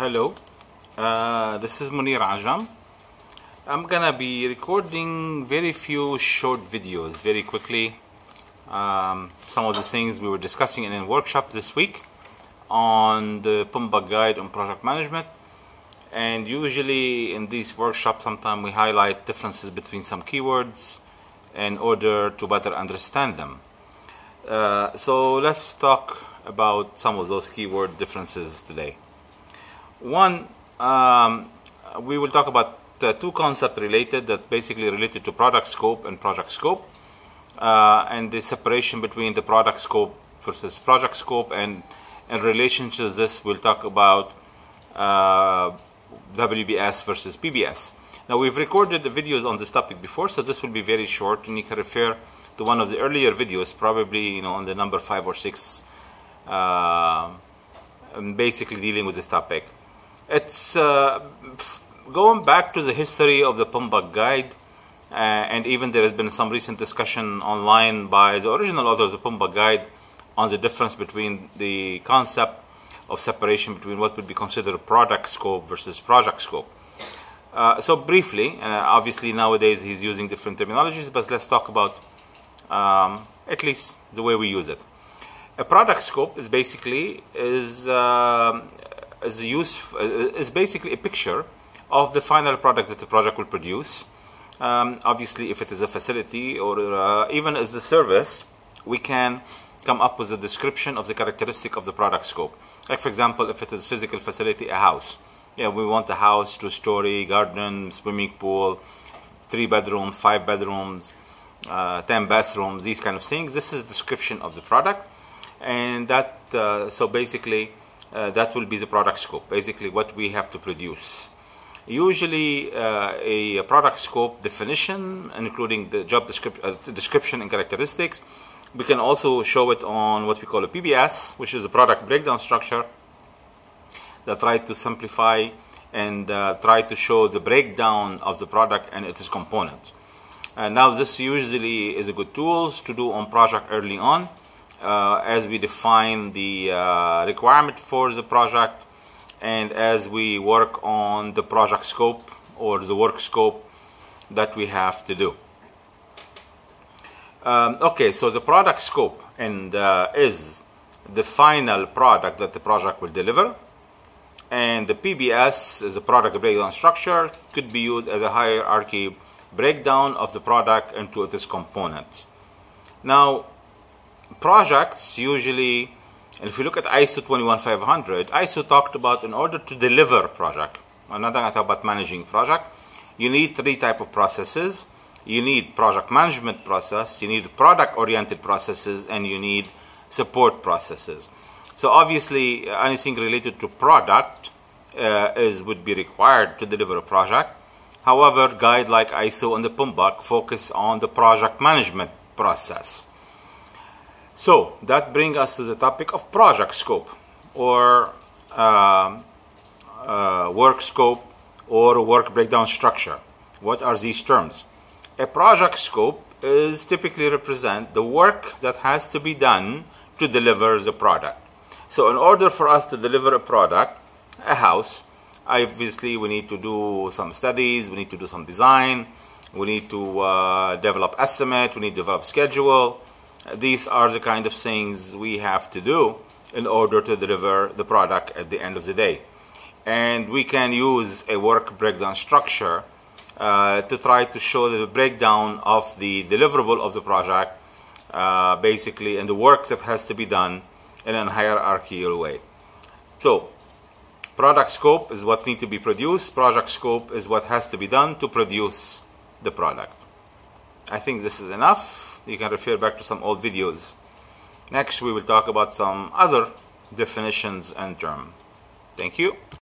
Hello, uh, this is Munir Ajam. I'm gonna be recording very few short videos very quickly. Um, some of the things we were discussing in a workshop this week on the PMBOK guide on project management. And usually in these workshops, sometimes we highlight differences between some keywords in order to better understand them. Uh, so let's talk about some of those keyword differences today. One, um, we will talk about uh, two concepts related that basically related to product scope and project scope, uh, and the separation between the product scope versus project scope, and in relation to this, we'll talk about uh, WBS versus PBS. Now, we've recorded the videos on this topic before, so this will be very short, and you can refer to one of the earlier videos, probably you know on the number five or six, uh, basically dealing with this topic. It's uh, going back to the history of the PMBOK guide, uh, and even there has been some recent discussion online by the original author of the PMBOK guide on the difference between the concept of separation between what would be considered product scope versus project scope. Uh, so briefly, uh, obviously nowadays he's using different terminologies, but let's talk about um, at least the way we use it. A product scope is basically is uh, is use is basically a picture of the final product that the project will produce. Um, obviously, if it is a facility or uh, even as a service, we can come up with a description of the characteristic of the product scope. Like for example, if it is physical facility, a house. Yeah, we want a house, two-story, garden, swimming pool, three bedrooms, five bedrooms, uh, ten bathrooms, these kind of things. This is a description of the product, and that uh, so basically uh, that will be the product scope, basically what we have to produce. Usually uh, a product scope definition, including the job descrip uh, description and characteristics. We can also show it on what we call a PBS, which is a product breakdown structure that try to simplify and uh, try to show the breakdown of the product and its components. And now this usually is a good tools to do on project early on uh, as we define the uh, requirement for the project and as we work on the project scope or the work scope that we have to do. Um, okay, so the product scope and uh, is the final product that the project will deliver and the PBS is a product breakdown structure could be used as a hierarchy breakdown of the product into its components. Now projects usually, if you look at ISO 21500, ISO talked about in order to deliver project, I'm not talk about managing project, you need three type of processes. You need project management process, you need product-oriented processes, and you need support processes. So obviously, anything related to product uh, is would be required to deliver a project. However, guide like ISO and the PMBOK focus on the project management process. So that brings us to the topic of project scope or uh, uh, work scope or work breakdown structure. What are these terms? A project scope is typically represent the work that has to be done to deliver the product. So in order for us to deliver a product, a house, obviously we need to do some studies, we need to do some design, we need to uh, develop estimate, we need to develop schedule, these are the kind of things we have to do in order to deliver the product at the end of the day. And we can use a work breakdown structure uh, to try to show the breakdown of the deliverable of the project, uh, basically, and the work that has to be done in a hierarchical way. So, product scope is what needs to be produced, project scope is what has to be done to produce the product. I think this is enough you can refer back to some old videos. Next, we will talk about some other definitions and terms. Thank you.